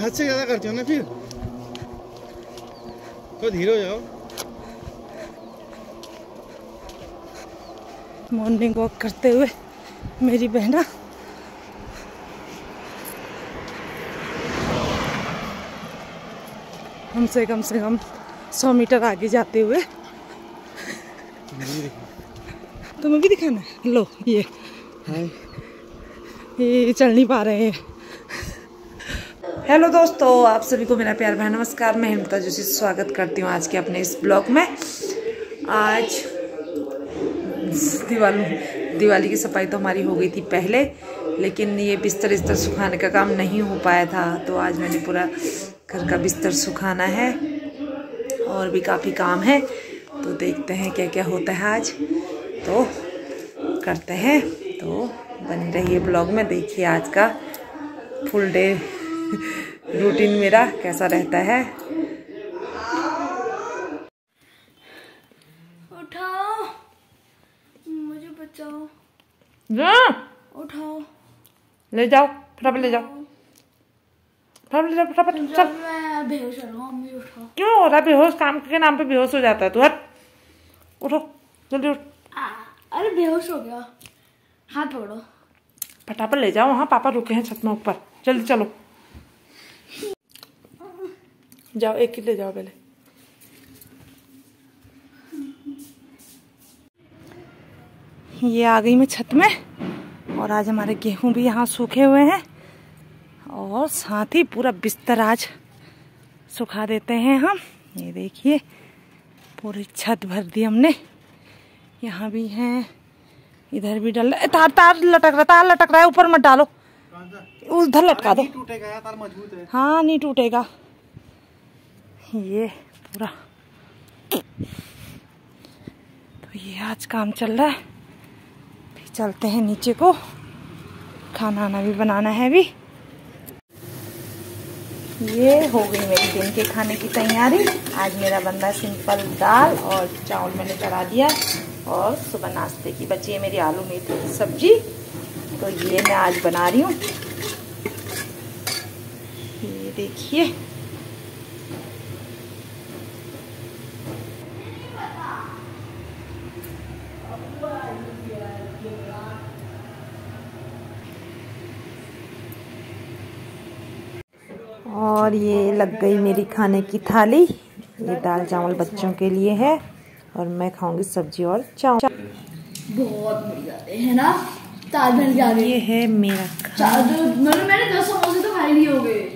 हद से ज़्यादा करते हो ना फिर? तो धीरे हो जाओ। मॉर्निंग वॉक करते हुए मेरी बहना हमसे कम से कम सौ मीटर आगे जाते हुए। तुम्हें भी दिखाना है? लो ये। ये चल नहीं पा रहे हैं। हेलो दोस्तों, आप सभी को मेरा प्यार भाई नमस्कार। मैं हिमता जोशी स्वागत करती हूँ आज के अपने इस ब्लॉग में। आज दिवाली दिवाली की सफ़ाई तो हमारी हो गई थी पहले, लेकिन ये बिस्तर इस्तर सुखाने का काम नहीं हो पाया था तो आज मैंने पूरा घर का बिस्तर सुखाना है और भी काफ़ी काम है। तो देखते हैं क्या क्या होता है आज। तो करते हैं। तो बनी रहिए ब्लॉग में। देखिए आज का फुल डे रूटीन मेरा कैसा रहता है? उठाओ। मुझे बचाओ। जा उठाओ। ले जाओ फटाफट ले जाओ। फटाफट ले जाओ फटाफट चल। मैं बेहोश हो रहा हूँ क्यों हो रहा है बेहोश? काम के नाम पे बेहोश हो जाता है तू हट। उठो जल्दी उठ। अरे बेहोश हो गया। हाथ पकड़ो फटाफट ले जाओ वहाँ पापा रुके हैं छत में ऊपर। जल्दी चलो। जाओ एक ही ले जाओ पहले। ये आ गई मैं छत में और आज हमारे गेहूँ भी यहाँ सूखे हुए हैं और साथ ही पूरा बिस्तर आज सुखा देते हैं हम। ये देखिए पूरी छत भर दी हमने। यहाँ भी हैं इधर भी डल तार तार लटक रहा तार लटक रहा है ऊपर मत डालो। उधर लटका दो। टूटेगा तार मज़बूत है। हाँ नहीं टूटेगा। ये पूरा। तो ये आज काम चल रहा है। फिर चलते हैं नीचे को। खाना आना भी बनाना है अभी। ये हो गई मेरी दिन के खाने की तैयारी। आज मेरा बंदा सिंपल दाल और चावल मैंने चढ़ा दिया। और सुबह नाश्ते की बची है मेरी आलू मेथी की सब्ज़ी। तो ये मैं आज बना रही हूँ। ये देखिए। और ये लग गई मेरी खाने की थाली। ये दाल चावल बच्चों के लिए है और मैं खाऊँगी सब्ज़ी और चावल। बहुत बढ़िया। है ना के ये है मेरा चार मैंने मैंने दस समोसे तो खाई लिए हो गए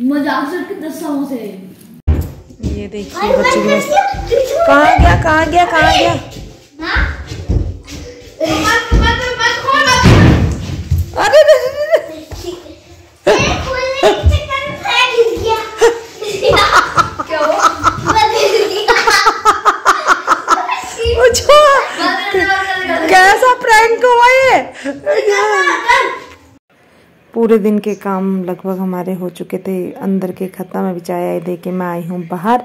मज़ाक से के दस समोसे। ये देखिए बच्चों की मस्त- कहाँ गया कहाँ गया कहाँ गया? अरे अरे, अरे, अरे, पूछो कैसा प्रैंक हुआ ये पूरे दिन के काम लगभग हमारे हो चुके थे। अंदर के खत्म अभी चाय आए दे के मैं आई हूँ बाहर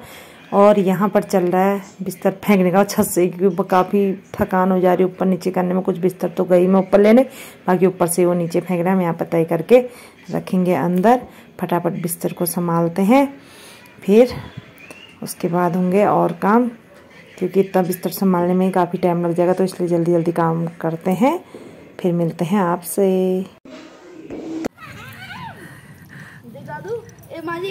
और यहाँ पर चल रहा है बिस्तर फेंकने का। छत से काफ़ी थकान हो जा रही है। ऊपर नीचे करने में कुछ बिस्तर तो गई मैं ऊपर लेने, बाकी ऊपर से वो नीचे फेंक रहा है। हम यहाँ पर तय करके रखेंगे अंदर। फटाफट बिस्तर को संभालते हैं। फिर उसके बाद होंगे और काम, क्योंकि इतना बिस्तर संभालने में ही काफ़ी टाइम लग जाएगा तो इसलिए जल्दी जल्दी काम करते हैं। फिर मिलते हैं आपसे।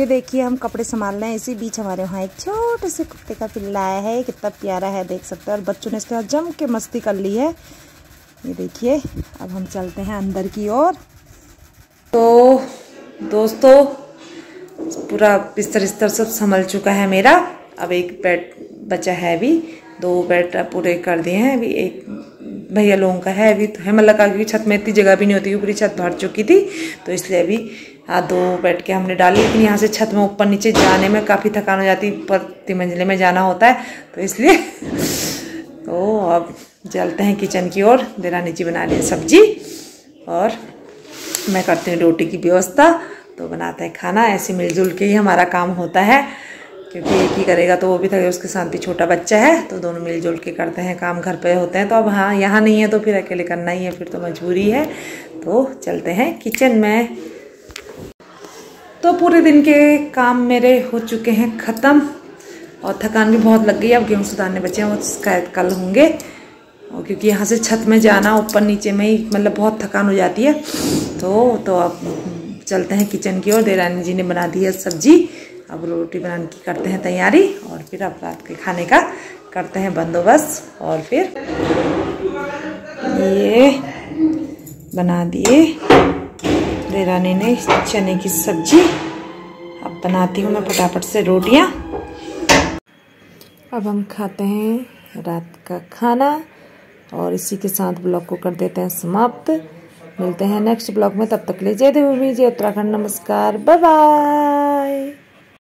ये देखिए, हम कपड़े संभाल रहे हैं। इसी बीच हमारे वहाँ एक छोटे से कुत्ते का पिल्ला आया है। कितना प्यारा है, देख सकते हैं। और बच्चों ने इसके साथ जम के मस्ती कर ली है। ये देखिए, अब हम चलते हैं अंदर की ओर। तो दोस्तों, पूरा बिस्तर इस्तर सब संभल चुका है मेरा। अब एक बेड बचा है अभी। दो बेड पूरे कर दिए हैं। अभी एक भैया लोगों का है। अभी तो हेमल लगा क्योंकि छत में इतनी जगह भी नहीं होती पूरी छत भर चुकी थी। तो इसलिए अभी आज दो बैठ के हमने डाली, लेकिन यहाँ से छत में ऊपर नीचे जाने में काफ़ी थकान हो जाती ऊपर मंजिले में जाना होता है तो इसलिए तो अब चलते हैं किचन की ओर देरानी जी बना रही सब्ज़ी, और मैं करती हूँ रोटी की व्यवस्था तो बनाते हैं खाना, ऐसे मिलजुल के ही हमारा काम होता है, क्योंकि एक ही करेगा तो वो भी थके, उसके साथ भी छोटा बच्चा है तो दोनों मिलजुल के करते हैं, काम घर पे होते हैं तो अब हाँ यहाँ नहीं है तो फिर अकेले करना ही है, फिर तो मजबूरी है तो चलते हैं किचन में। तो पूरे दिन के काम मेरे हो चुके हैं ख़त्म। और थकान भी बहुत लग गई। अब गेहूँ सुधारने बचे हैं वो शायद कल होंगे। और क्योंकि यहाँ से छत में जाना, ऊपर नीचे में ही मतलब बहुत थकान हो जाती है। तो तो अब चलते हैं किचन की ओर। देरानी जी ने बना दी है सब्ज़ी। अब रोटी बनाने की करते हैं तैयारी। और फिर अब रात के खाने का करते हैं बंदोबस्त। और फिर ये बना दिए। देरानी ने चने की सब्ज़ी। अब बनाती हूँ मैं फटाफट से रोटियाँ। अब हम खाते हैं रात का खाना और इसी के साथ ब्लॉग को कर देते हैं समाप्त। मिलते हैं नेक्स्ट ब्लॉग में, तब तक ले जय देवी, जय उत्तराखंड, नमस्कार बाय बाय